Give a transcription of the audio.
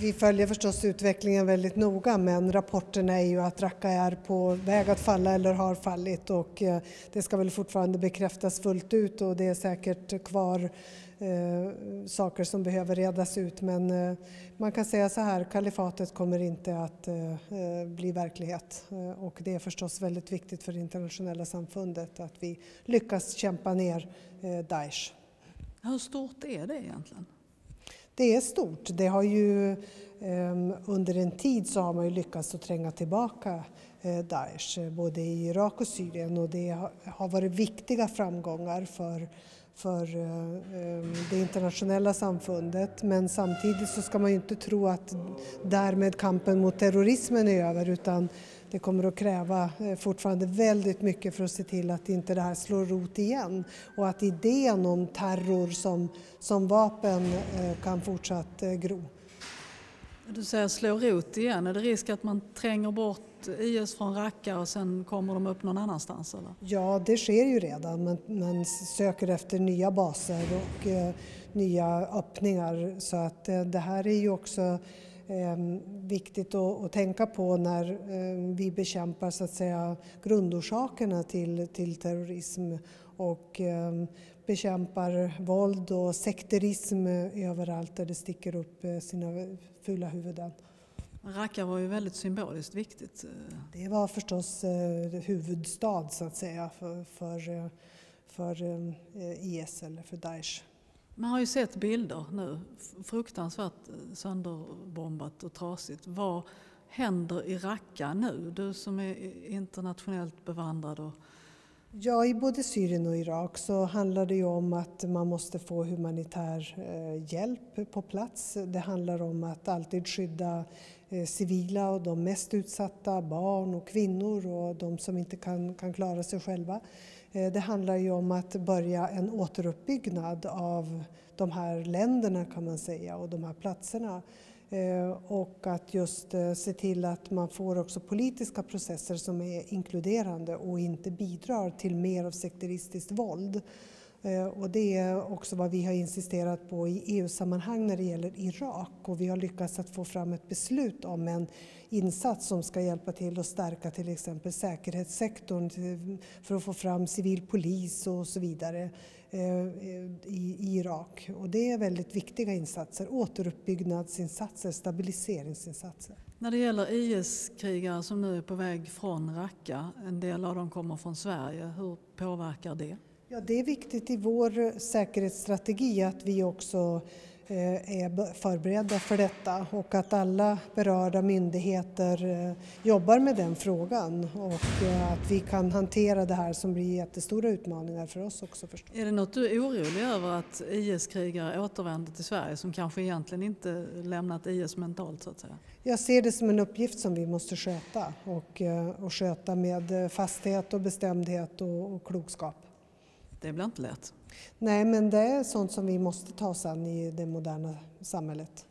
Vi följer förstås utvecklingen väldigt noga men rapporterna är ju att Raqqa är på väg att falla eller har fallit och eh, det ska väl fortfarande bekräftas fullt ut och det är säkert kvar eh, saker som behöver redas ut men eh, man kan säga så här, kalifatet kommer inte att eh, eh bli verklighet eh, och det är förstås väldigt viktigt för det internationella samfundet att vi lyckas kämpa ner Daesh. Hur stort är det egentligen? Det är stort. Det har ju, ehm, under en tid så har man ju lyckats att tränga tillbaka eh, Daesh, eh, både i Irak och Syrien och det har varit viktiga framgångar för, för eh, ehm, det internationella samfundet. Men samtidigt så ska man ju inte tro att därmed kampen mot terrorismen är över utan det kommer att kräva eh, fortfarande väldigt mycket för att se till att inte det här slår rot igen och att idén om terror som, som vapen eh, kan fortsatt eh, gro. Du säger slå rot igen. Är det risk att man tränger bort IS från Raqqa och sen kommer de upp någon annanstans? Eller? Ja, det sker ju redan. Man, man söker efter nya baser och eh, nya öppningar. Så att eh, det här är ju också viktigt att, tänka på när ehm, vi bekämpar så att säga, grundorsakerna till, till terrorism och ehm, bekämpar våld och sekterism överallt där det sticker upp eh, sina fula huvuden. Raqqa var ju väldigt symboliskt viktigt. Det var förstås eh, huvudstad så att säga för, för, eh, för IS eller för Daesh. Man har ju sett bilder nu, fruktansvärt eh, sönderbombat och trasigt. Vad händer i Raqqa nu? Du som är internationellt bevandrad. Och... Ja, i både Syrien och Irak så handlar det ju om att man måste få humanitär eh, hjälp på plats. Det handlar om att alltid skydda eh, civila och de mest utsatta, barn och kvinnor och de som inte kan, kan klara sig själva. Eh, det handlar ju om att börja en återuppbyggnad av de här länderna kan man säga och de här platserna. Eh, och att just eh, se till att man får också politiska processer som är inkluderande och inte bidrar till mer av sekteristiskt våld. Eh, och det är också vad vi har insisterat på i EU-sammanhang när det gäller Irak och vi har lyckats att få fram ett beslut om en insats som ska hjälpa till att stärka till exempel säkerhetssektorn för att få fram civil polis och så vidare eh, i Irak. Och det är väldigt viktiga insatser, återuppbyggnadsinsatser, stabiliseringsinsatser. När det gäller IS-krigare som nu är på väg från Raqqa, en del av dem kommer från Sverige, hur påverkar det? Ja, det är viktigt i vår säkerhetsstrategi att vi också Eh, är förberedda för detta och att alla berörda myndigheter eh, jobbar med den frågan och eh, att vi kan hantera det här som blir jättestora utmaningar för oss också förstås. Är det något du är orolig över att IS-krigare återvänder till Sverige som kanske egentligen inte lämnat IS mentalt så att säga? Jag ser det som en uppgift som vi måste sköta och, och sköta med fasthet och bestämdhet och, och klokskap. Det blir inte lätt. Nej, men det är sånt som vi måste ta oss an i det moderna samhället.